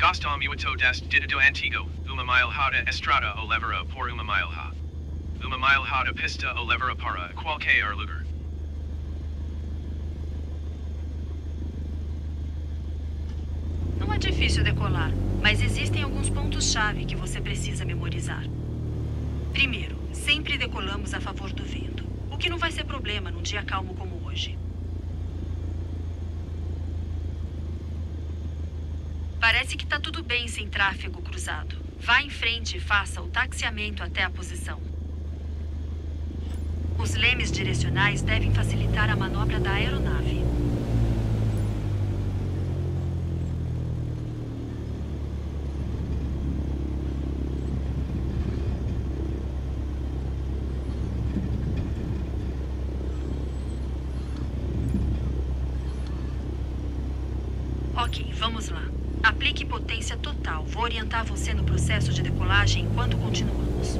Gostam muito deste ditado antigo, uma milhada estrada o levará por uma milha. Uma milhada pista o levará para qualquer lugar. Não é difícil decolar, mas existem alguns pontos-chave que você precisa memorizar. Primeiro, sempre decolamos a favor do vento, o que não vai ser problema num dia calmo como hoje. Parece que tá tudo bem sem tráfego cruzado. Vá em frente e faça o taxiamento até a posição. Os lemes direcionais devem facilitar a manobra da aeronave. Ok, vamos lá. Aplique potência total. Vou orientar você no processo de decolagem enquanto continuamos.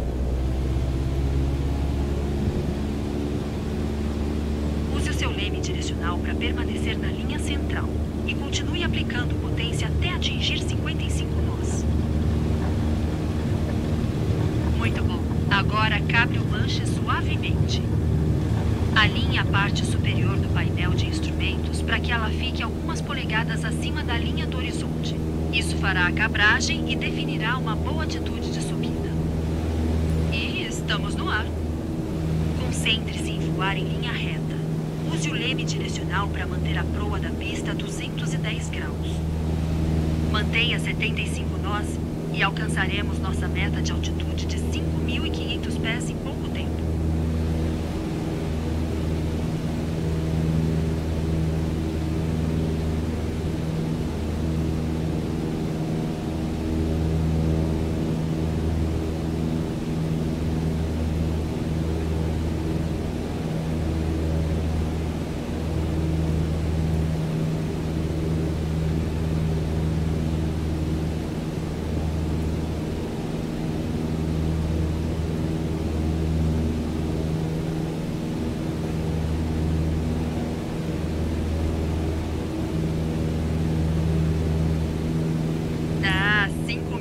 Use o seu leme direcional para permanecer na linha central e continue aplicando potência até atingir 55 nós. Muito bom. Agora cabre o manche suavemente. Alinhe a parte superior do painel de instrumentos para que ela fique algumas polegadas acima da linha do horizonte. Isso fará a cabragem e definirá uma boa atitude de subida. E estamos no ar. Concentre-se em voar em linha reta. Use o leme direcional para manter a proa da pista a 210 graus. Mantenha 75 nós e alcançaremos nossa meta de altitude de 5.500 pés em pouco tempo.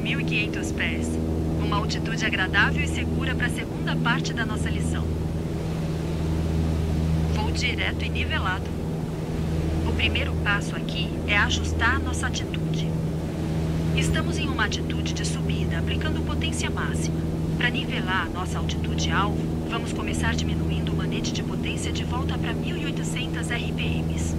5.500 pés. Uma altitude agradável e segura para a segunda parte da nossa lição. Vou direto e nivelado. O primeiro passo aqui é ajustar nossa atitude. Estamos em uma atitude de subida, aplicando potência máxima. Para nivelar nossa altitude alvo, vamos começar diminuindo o manete de potência de volta para 1.800 RPMs.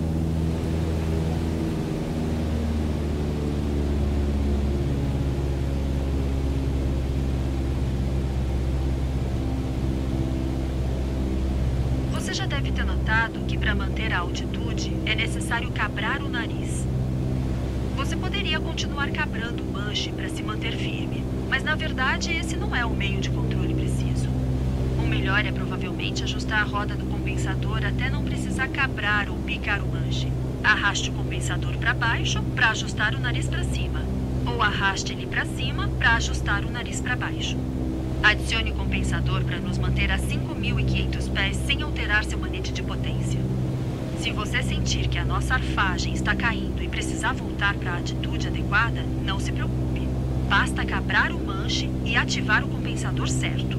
Você já deve ter notado que para manter a altitude é necessário cabrar o nariz. Você poderia continuar cabrando o manche para se manter firme, mas na verdade esse não é o meio de controle preciso. O melhor é provavelmente ajustar a roda do compensador até não precisar cabrar ou picar o manche. Arraste o compensador para baixo para ajustar o nariz para cima, ou arraste ele para cima para ajustar o nariz para baixo. Adicione compensador para nos manter a 5.500 pés sem alterar seu manete de potência. Se você sentir que a nossa arfagem está caindo e precisar voltar para a atitude adequada, não se preocupe. Basta cabrar o manche e ativar o compensador certo.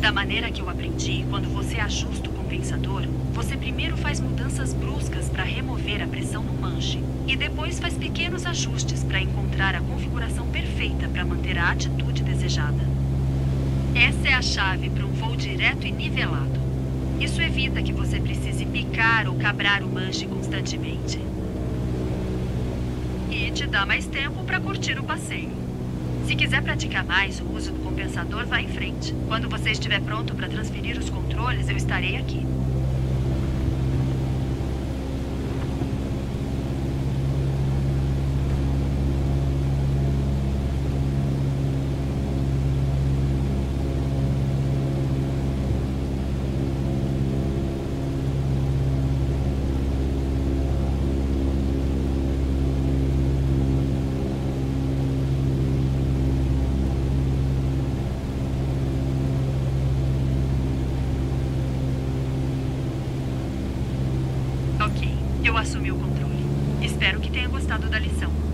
Da maneira que eu aprendi, quando você ajusta o compensador, você primeiro faz mudanças bruscas para remover a pressão no manche e depois faz pequenos ajustes para encontrar a configuração perfeita para manter a atitude desejada. Essa é a chave para um voo direto e nivelado. Isso evita que você precise picar ou cabrar o manche constantemente. E te dá mais tempo para curtir o passeio. Se quiser praticar mais o uso do compensador, vá em frente. Quando você estiver pronto para transferir os controles, eu estarei aqui. Ok, eu assumi o controle. Espero que tenha gostado da lição.